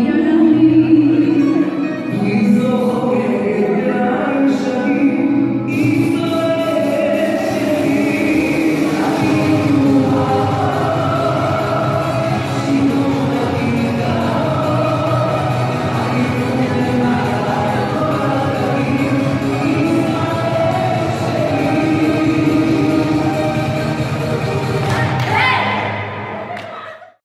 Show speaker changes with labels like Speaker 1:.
Speaker 1: Amen.